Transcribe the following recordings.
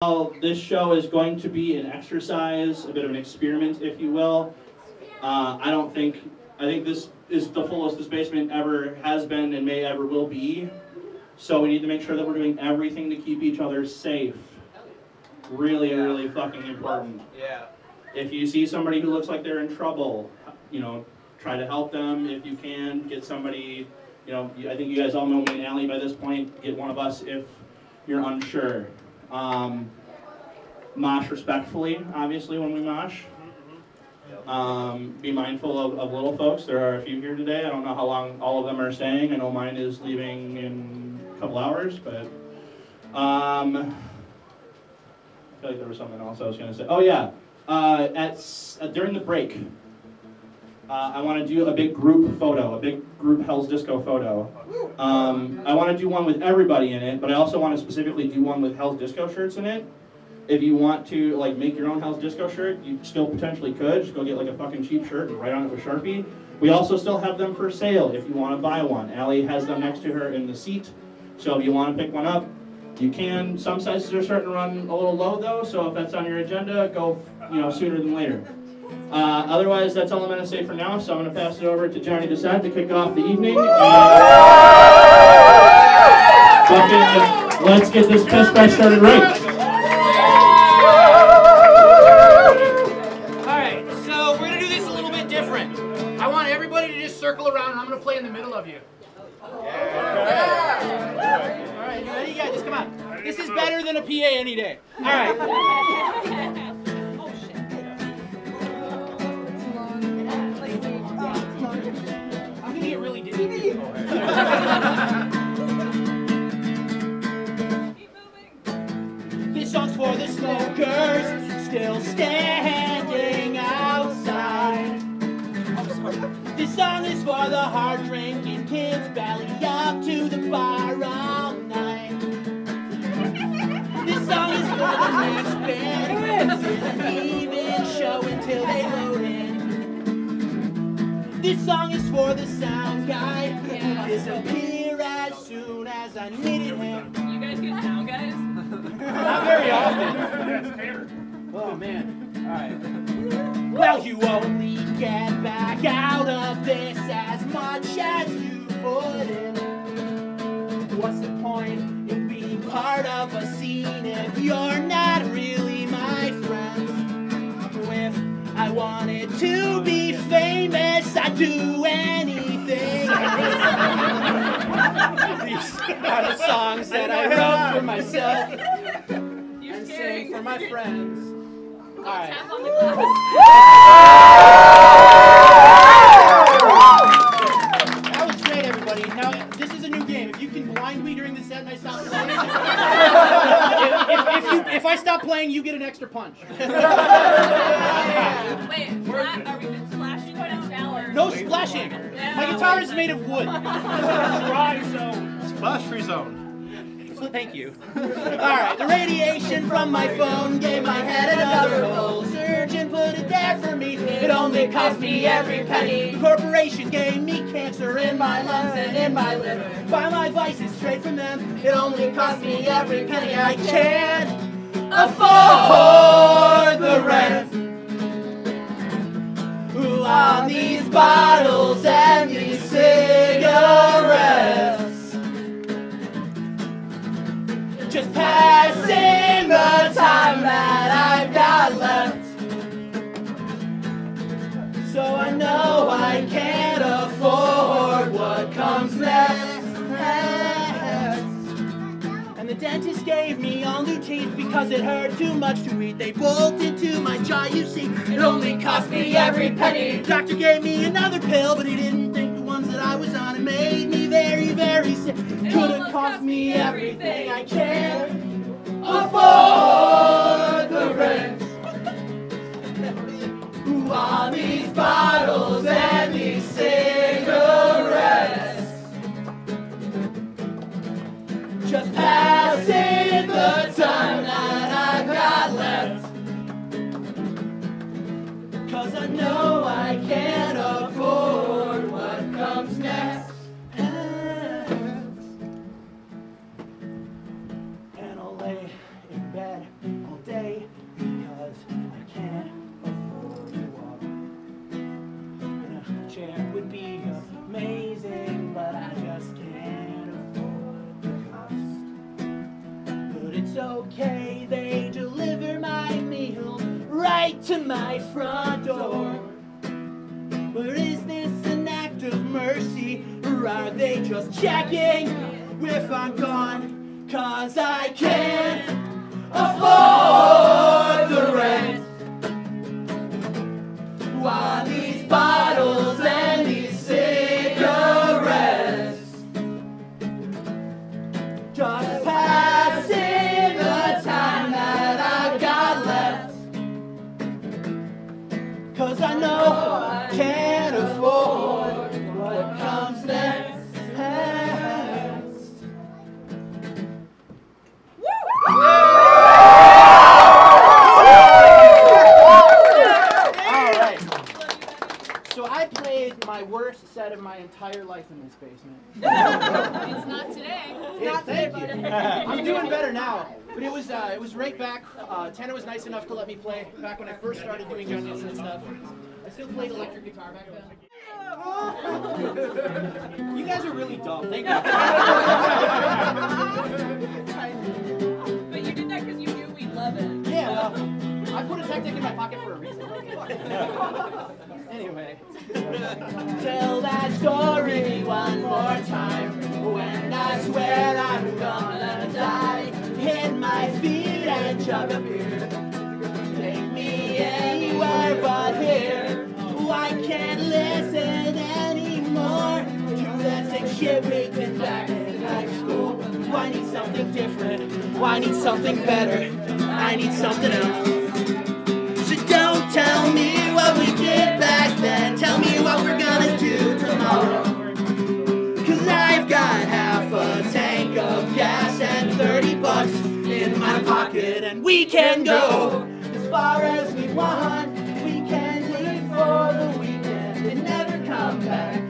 Well, this show is going to be an exercise, a bit of an experiment, if you will. Uh, I don't think, I think this is the fullest this basement ever has been and may ever will be. So we need to make sure that we're doing everything to keep each other safe. Really, really fucking important. Yeah. If you see somebody who looks like they're in trouble, you know, try to help them if you can. Get somebody, you know, I think you guys all know me and Allie by this point. Get one of us if you're unsure. Um, mosh respectfully, obviously, when we mosh. Um, be mindful of, of little folks. There are a few here today. I don't know how long all of them are staying. I know mine is leaving in a couple hours, but um, I feel like there was something else I was going to say. Oh yeah, uh, at uh, during the break, uh, I want to do a big group photo, a big group Hell's Disco photo. Um, I want to do one with everybody in it, but I also want to specifically do one with Hell's Disco shirts in it. If you want to like make your own Hell's Disco shirt, you still potentially could. Just go get like a fucking cheap shirt and write on it with Sharpie. We also still have them for sale if you want to buy one. Allie has them next to her in the seat, so if you want to pick one up, you can. Some sizes are starting to run a little low though, so if that's on your agenda, go you know sooner than later. Uh, otherwise, that's all I'm going to say for now. So I'm going to pass it over to Johnny Dissent to kick off the evening. And, fucking, let's get this piss fight started right. Alright, so we're gonna do this a little bit different. I want everybody to just circle around and I'm gonna play in the middle of you. Alright, you ready? Yeah, just come on. This is better than a PA any day. Alright. I'm I needed him. You guys get sound guys? Not very often. Oh man. Alright. Well, you only get back out of this as much as you put in. What's the point in being part of a scene if you're not really my friend? If I wanted to be famous, I'd do myself You're and sing for my friends. Alright. Tap on the glass. That was great, everybody. Now, this is a new game. If you can blind me during the set and I stop playing, if, if, if, you, if I stop playing, you get an extra punch. Wait, fla- are we splashing now or? No splashing. My guitar is made of wood. Dry zone. Splash free zone. Thank you. Alright, the radiation from my phone gave my head another hole. Surgeon put it there for me. It only cost me every penny. The corporation gave me cancer in my lungs and in my liver. Buy my vices straight from them. It only cost me every penny. I can't afford the rent. Ooh, on these bottles because it hurt too much to eat. They bolted to my jaw, you see. It only cost me every penny. Doctor gave me another pill, but he didn't think the ones that I was on. It made me very, very sick. Could have cost me everything. I can't afford the rent. Ooh, all these bottles and these cigarettes. If I'm gone? Nice enough to let me play back when I first started doing Youngins and stuff. I still played electric guitar back then. You guys are really dumb. Thank you. But you did that because you knew we'd love it. Yeah, well, I put a tactic in my pocket for a reason. anyway. Tell that story one more time. When I swear I'm gonna die. Hit my feet and chug a beer. Take me anywhere but here. I can't listen anymore to back in high school. I need something different. I need something better. I need something else. So don't tell me what we did back then. Tell me what we're gonna do tomorrow. Cause I've got half a tank of gas and 30 bucks in my pocket, and we can go far as we want. We can leave for the weekend and never come back.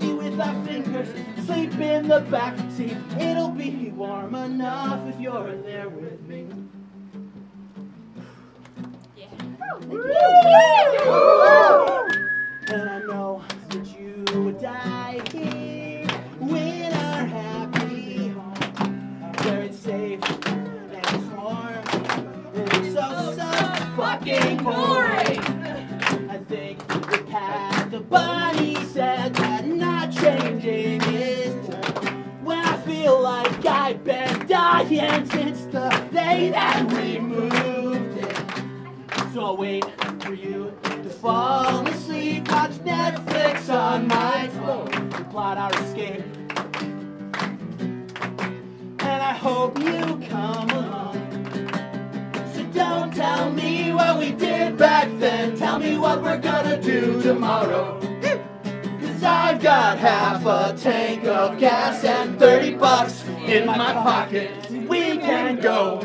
Eat with our fingers, sleep in the back seat. It'll be warm enough if you're there with me. And I know that you would die boring. I think the path the bunny said that not changing is. When I feel like I've been dying since the day that we moved in. So I'll wait for you to fall asleep, watch Netflix on my phone, to plot our escape. And I hope you come along. Don't tell me what we did back then, tell me what we're gonna do tomorrow. Cause I've got half a tank of gas and 30 bucks in my pocket. We can go.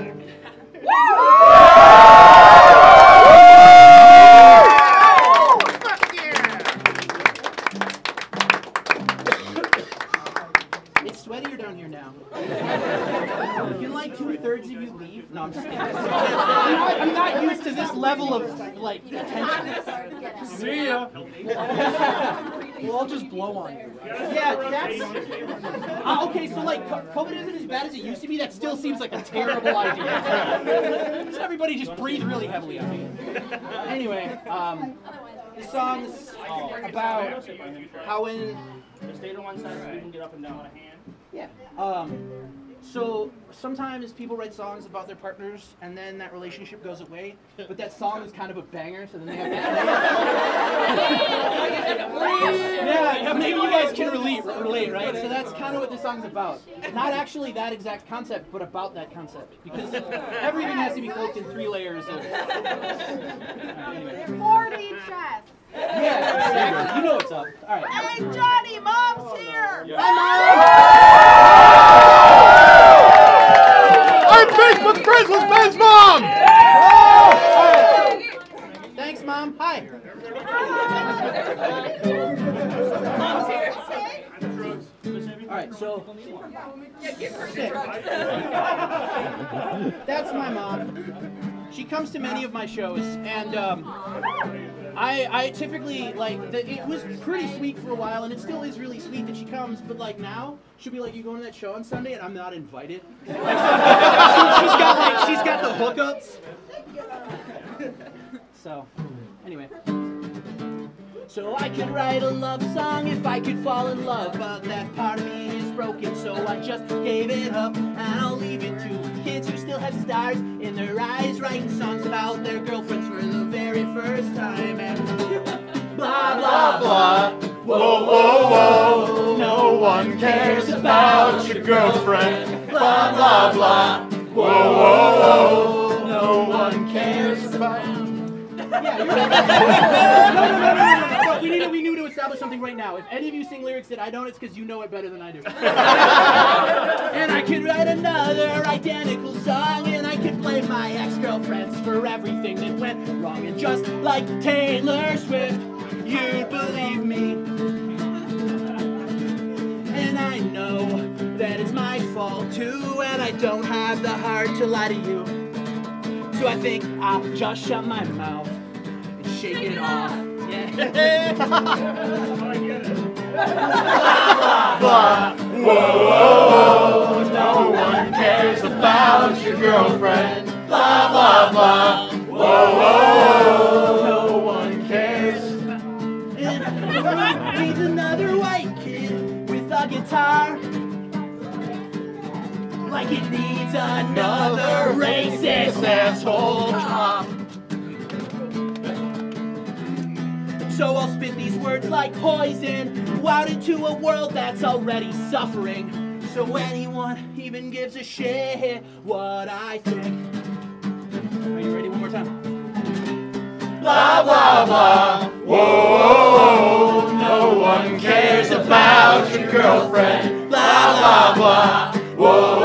I'm just kidding. I'm not, I'm not used to this level of like attention. See ya. We'll all just blow on you. Yeah, that's. Uh, okay, so like COVID isn't as bad as it used to be. That still seems like a terrible idea. so everybody just breathe really heavily on me. Anyway, um, this song's about how in. Just stay to one side so we can get up and down. yeah. Um, so sometimes people write songs about their partners and then that relationship goes away, but that song is kind of a banger, so then they have to play it. Yeah, yeah, maybe you guys can relate, relate, right? So that's kind of what this song's about. Not actually that exact concept, but about that concept. Because everything has to be cloaked in three layers of. Anyway. 4D chess. Yeah, exactly. You know what's up. All right. Hey, Johnny, mom's here. I'm Facebook friends with Ben's mom. Thanks, Mom. Hi. All right, so. That's my mom. She comes to many of my shows, and um, I, I typically like. The, it was pretty sweet for a while, and it still is really sweet that she comes. But like now, she'll be like, "You going to that show on Sunday?" And I'm not invited. Like, she, she's got like she's got the hookups. So, anyway. So I could write a love song if I could fall in love, but that part of me is broken, so I just gave it up, and I'll leave it to kids who still have stars in their eyes, writing songs about their girlfriends for the very first time, and blah blah blah. Whoa, whoa, whoa. No one cares about your girlfriend. Blah, blah, blah. Whoa, whoa, whoa. No one cares about. Yeah, you're right. no, no, no, no, no, no, no. We need to, we need to establish something right now. If any of you sing lyrics that I don't, it's because you know it better than I do. and I could write another identical song, and I could blame my ex-girlfriends for everything that went wrong. And just like Taylor Swift, you'd believe me. And I know that it's my fault too, and I don't have the heart to lie to you. So I think I'll just shut my mouth and shake it off. Yeah. Blah. Whoa, whoa, whoa. No one cares about your girlfriend. Blah, blah, blah. Whoa, whoa, whoa. No one cares. And he's another white kid with a guitar. Like it needs another racist asshole cop. So I'll spit these words like poison out into a world that's already suffering. So anyone even gives a shit what I think. Are you ready? One more time. Blah, blah, blah. Whoa, whoa, whoa. No one cares about your girlfriend. Blah, blah, blah. Whoa.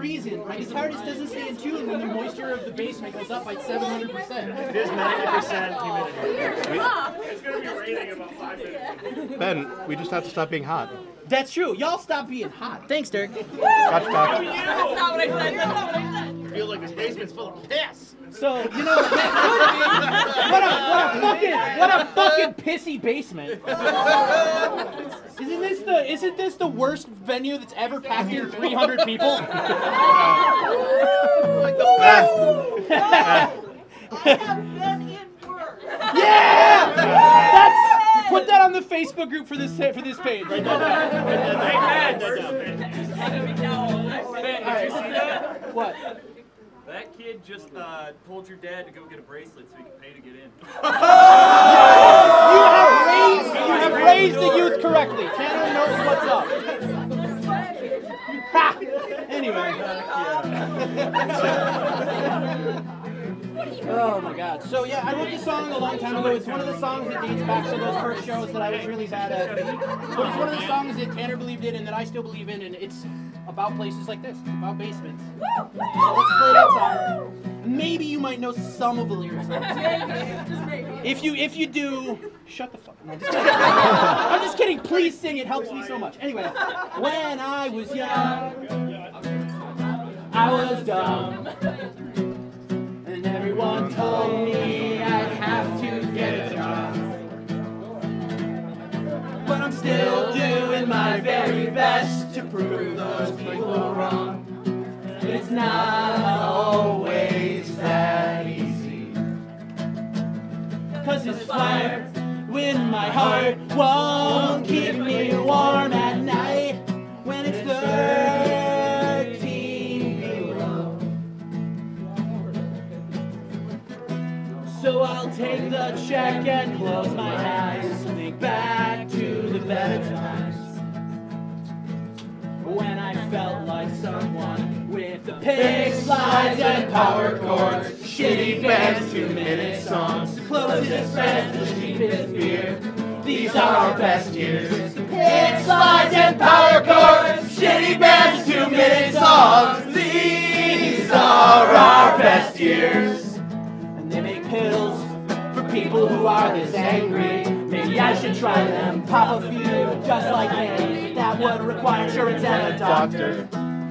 Reason, my guitarist doesn't stay in tune when the moisture of the basement goes up by 700%. It is 90% humidity. Ben, we just have to stop being hot. That's true. Y'all stop being hot. Thanks, Dirk. Gotcha, Doc. That's not what I said. That's not what I said. I feel like this basement's full of piss. So, you know, what a, what a fucking, what a fucking pissy basement. Isn't this the, isn't this the worst venue that's ever packed in 300 people? Like the best. Yeah! That's put that on the Facebook group for this for this page. Right What? That kid just uh, told your dad to go get a bracelet so he could pay to get in. You have raised you have raised the youth correctly. Tanner knows what's up. Ha! Anyway. Oh my god. So yeah, I wrote this song a long time ago. It's one of the songs that dates back to those first shows that I was really bad at. But it's one of the songs that Tanner believed in and that I still believe in, and it's about places like this. About basements. So let's play that song. Maybe you might know some of the lyrics. If you if you do, shut the fuck. No, I'm, just. I'm just kidding. Please sing. It helps me so much. Anyway, when I was young, I was dumb, everyone told me I'd have to get a job. But I'm still doing my very best to prove those people wrong. It's not always that easy. Cause it's fire when my heart won't keep me warm So I'll take the check and close my eyes. Think back to the better times. When I felt like someone with the pick slides and power chords. shitty bands, two minute songs, closest friends, the cheapest beer. These are our best years. Hit slides and power chords, shitty bands, two minute songs. These are our best years. People who are this angry. Maybe I should try them, pop a few, just like me. That would require insurance and a doctor.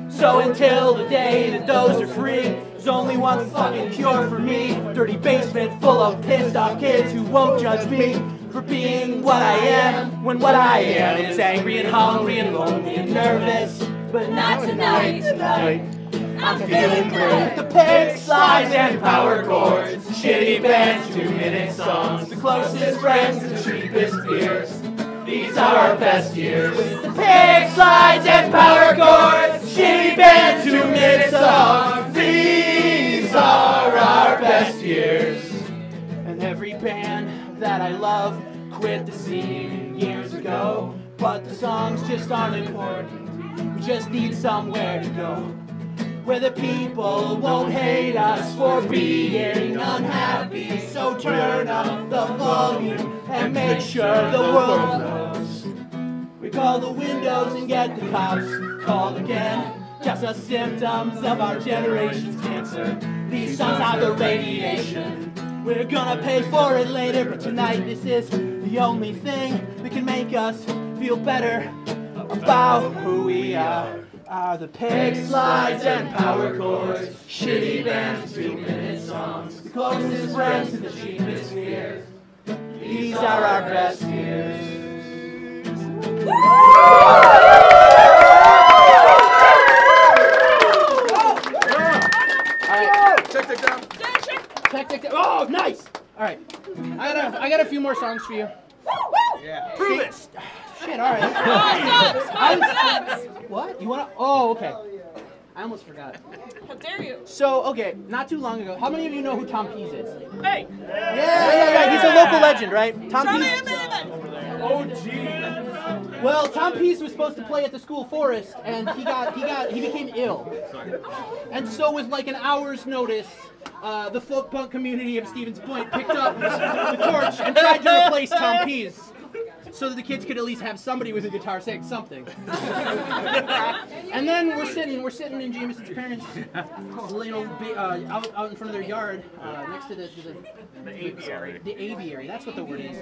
So until the day that those are free, there's only one fucking cure for me. Dirty basement full of pissed off kids who won't judge me for being what I am, when what I am is angry and hungry and lonely and nervous. But not tonight. Tonight. I'm feeling great. The pick slides and power chords, shitty bands, two minute songs, the closest friends, the cheapest beers. These are our best years. With The pick slides and power chords, shitty bands, two minute songs. These are our best years. And every band that I love quit the scene years ago. But the songs just aren't important. We just need somewhere to go where the people won't hate us for being unhappy. So turn up the volume and make sure the world knows. We call the windows and get the cops called again. Just the symptoms of our generation's cancer. These songs are the radiation. We're gonna pay for it later, but tonight this is the only thing that can make us feel better about who we are are the pick slides and power chords, shitty bands, two minute songs, the closest friends to the cheapest fears. These are our best years. Oh, nice! Alright, I got, a, I got a few more songs for you. Yeah. Prove it. Shit, alright. Sucks! I Sucks! What? You wanna? Oh, okay. I almost forgot. How dare you? So, okay, not too long ago, how many of you know who Tom Pease is? Hey! Yeah, yeah, yeah, he's a local legend, right? Tom Pease. a minute! Oh, gee. Well, Tom Pease was supposed to play at the school forest, and he got he got he became ill. And so, with like an hour's notice, uh, the folk punk community of Stevens Point picked up the torch and tried to replace Tom Pease. So that the kids could at least have somebody with a guitar saying something. and then we're sitting, we're sitting in Jameson's parents' you know, ba- uh, out, out in front of their yard, uh, next to the, to the The aviary. the aviary, that's what the word is.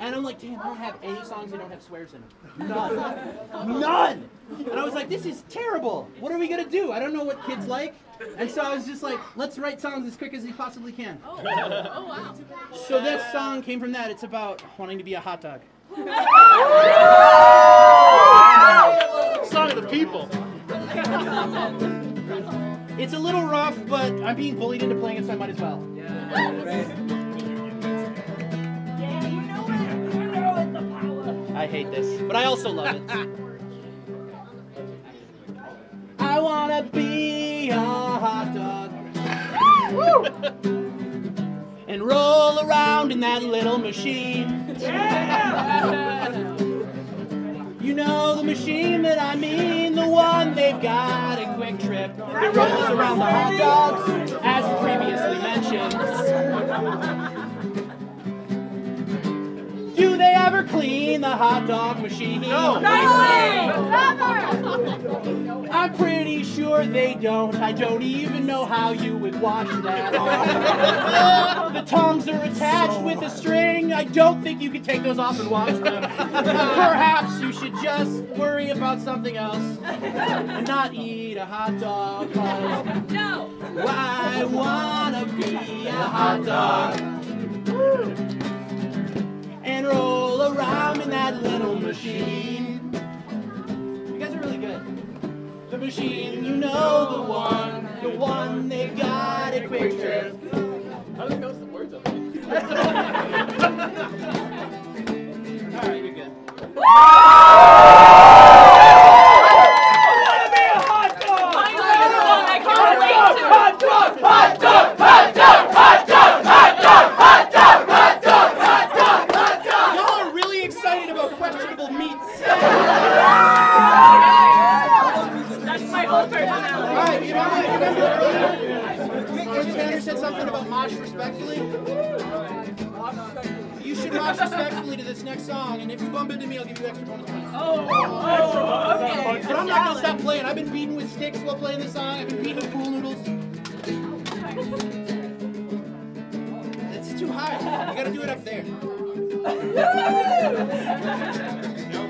And I'm like, damn, I don't have any songs that don't have swears in them. None. None! And I was like, this is terrible. What are we gonna do? I don't know what kids like. And so I was just like, let's write songs as quick as we possibly can. Oh, oh wow. So this song came from that. It's about wanting to be a hot dog. Song of the people. It's a little rough, but I'm being bullied into playing it, so I might as well. I hate this, but I also love it. I wanna be a hot dog and roll around in that little machine. You know the machine that I mean, the one they've got a Kwik Trip that rolls around the hot dogs, as previously mentioned. Do they ever clean the hot dog machine? No. I'm pretty sure they don't. I don't even know how you would wash that. off. the tongues are attached with a string. I don't think you could take those off and wash them. Perhaps you should just worry about something else and not eat a hot dog. No! I wanna be a hot dog and roll around in that little machine. You guys are really good. The machine, you know the one, the one they got a Kwik Trip. How does it go with the words of it? All right, you're good. Sticks while playing this song. I've been beating with pool noodles. It's too high. You gotta do it up there.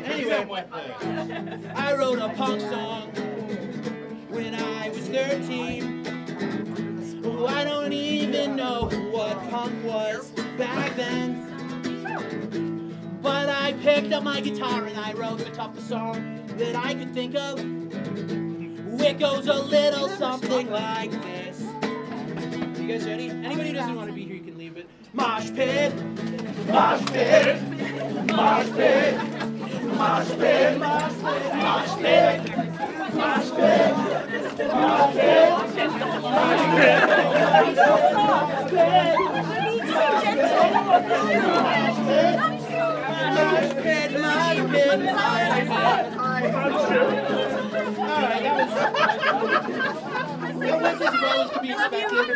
Anyway, I wrote a punk song when I was 13. Oh, I don't even know what punk was back then. But I picked up my guitar and I wrote the toughest song that I could think of. It goes a little something like this. You guys ready? Anybody who doesn't want to be here, you can leave it. Mosh pit, mosh pit, mosh pit, mosh pit, mosh pit, mosh pit, mosh pit, mosh pit, mosh pit, mosh pit, mosh pit. Alright, that was. As well as be expected.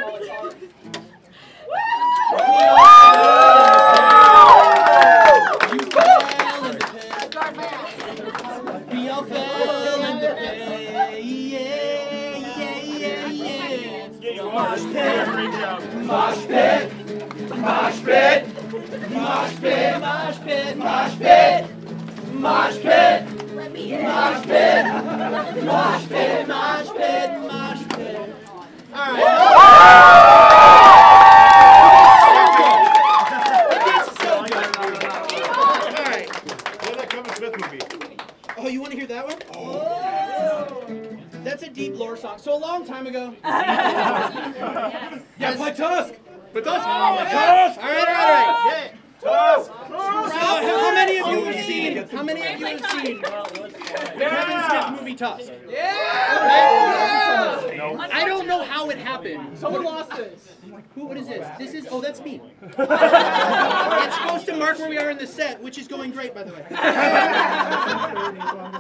Someone lost this. Who? What is this? This is. Oh, that's me. it's supposed to mark where we are in the set, which is going great, by the way.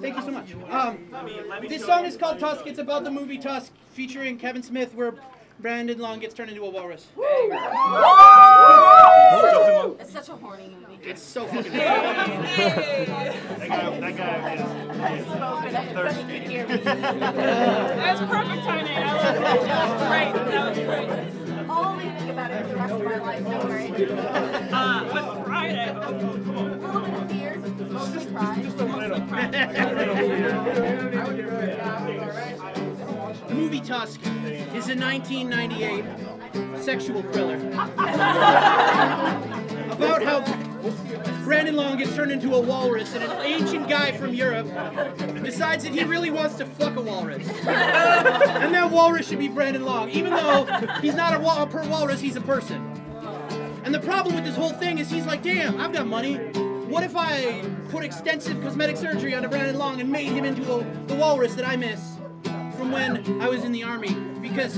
Thank you so much. Um, this song is called Tusk. It's about the movie Tusk, featuring Kevin Smith, where Brandon Long gets turned into a walrus. It's such a horny movie. It's so fucking. That guy, that guy is thirsty. That perfect timing. I love it. That was great. That was great. All I'll only think about it for the rest of my life, don't worry. Uh, but Friday. A little bit of fear, mostly pride. The movie Tusk is a 1998 sexual thriller about how Brandon Long gets turned into a walrus and an ancient guy from Europe decides that he really wants to fuck a walrus. And that walrus should be Brandon Long, even though he's not a, a per walrus, he's a person. And the problem with this whole thing is he's like, damn, I've got money. What if I put extensive cosmetic surgery onto Brandon Long and made him into the, the walrus that I miss from when I was in the army? Because,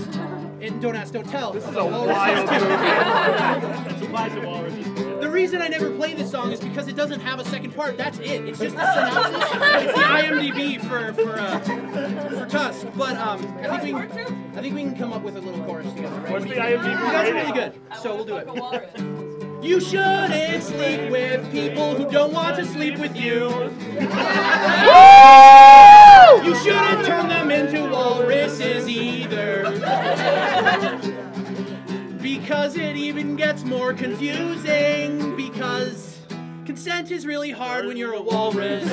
and don't ask, don't tell. This is a wild The reason I never play this song is because it doesn't have a second part. That's it. It's just a synopsis. it's the IMDb for for uh, for Tusk. But um, I think we can, I think we can come up with a little chorus together. Right? What's the You guys are really good, so we'll do it. You shouldn't sleep with people who don't want to sleep with you. You shouldn't turn them into walruses either. Because it even gets more confusing. Because consent is really hard when you're a walrus.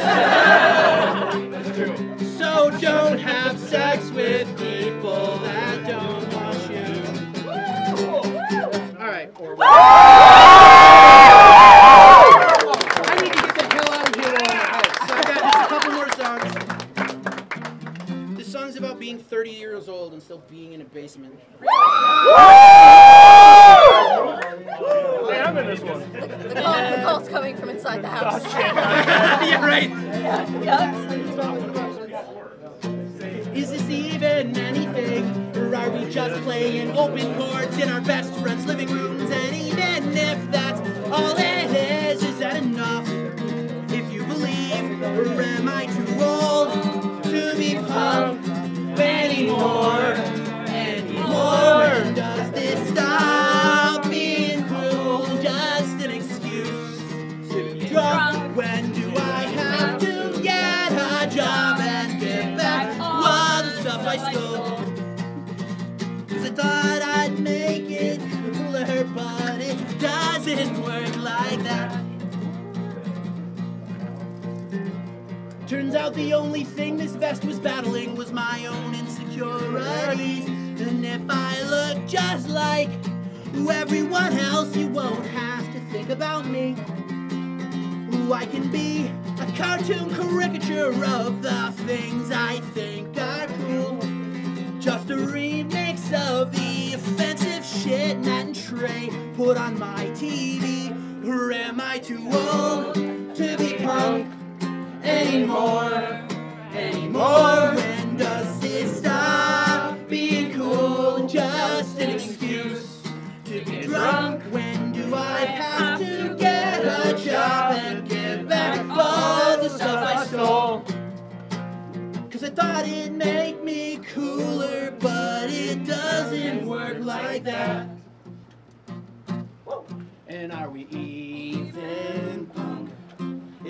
So don't have sex with people that don't want you. Alright. I Grossman. The only thing this vest was battling was my own insecurities. And if I look just like everyone else, you won't have to think about me. I can be a cartoon caricature of the things I think are cool. Just a remix of the offensive shit Matt and Trey put on my TV. Or am I too old to be punk anymore? Anymore? When does it stop being cool? And just an excuse to get drunk. When do I have to get a job and give back all the stuff I stole? Cause I thought it'd make me cooler, but it doesn't work like that.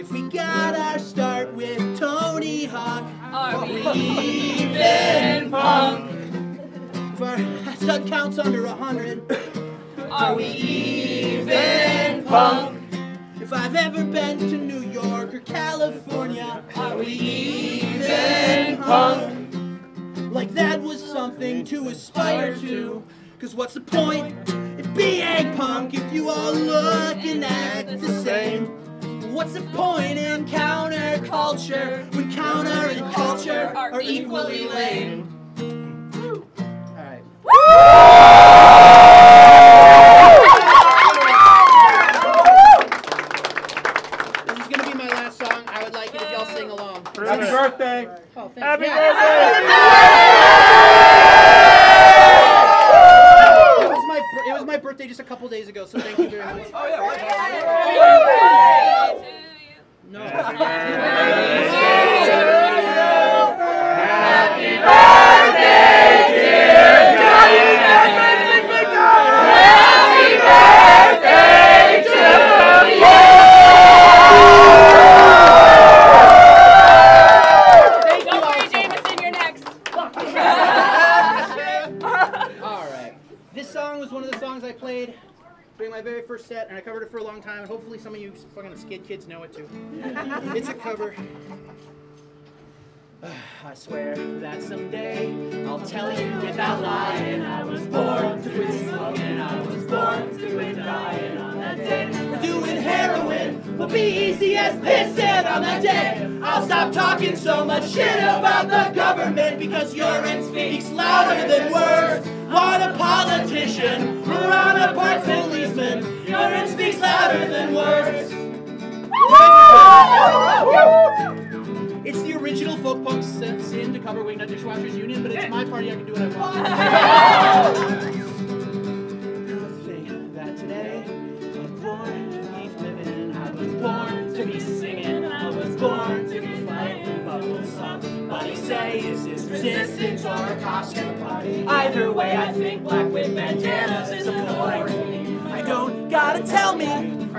If we got our start with Tony Hawk, Are we even punk? If our stud counts under a hundred, Are we even punk? If I've ever been to New York or California, are we even punk? Like that was something to aspire to. Cause what's the point in being punk if you all look and act the same? What's the point in counterculture when counter and culture are equally lame? Alright. This kids know it too. It's a cover. I swear that someday I'll tell you without lying. I was born to quit smoking. I was born to quit dying. On that day, we're doing heroin. Will be easy as piss. On that day, I'll stop talking so much shit about the government because urine speaks louder than words. Want a politician or on a park policeman? Urine speaks louder than words. It's the original folk punk sin to cover Wingnut Dishwashers Union, but it's my party. I can do what I want. Think that today I was born to be living. I was born to be singing. I was born to be fighting. But will somebody say is this resistance or a costume party? Either way, I think black with bandanas is a boring.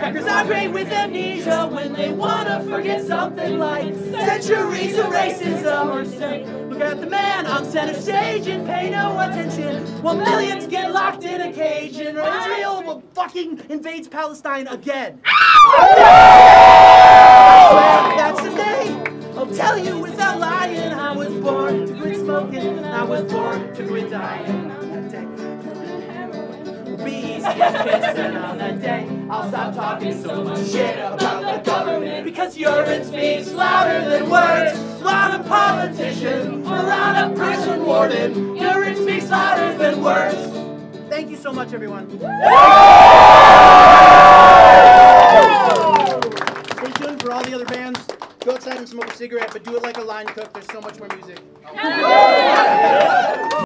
Crackers are great with amnesia when they wanna forget something like centuries of racism or say, look at the man on center stage and pay no attention. While millions get locked in a cage and Israel will fucking invades Palestine again. I That's the day. I'll tell you without lying. I was born to quit smoking. I was born to quit dying. On that day, be easy as piss. And on that day, I'll stop talking so much shit about the government because urine speaks louder than words. A Lot of politicians a prison warden. Urine speaks louder than words. Thank you so much, everyone. Stay tuned for all the other bands. Go outside and smoke a cigarette, but do it like a line cook. There's so much more music.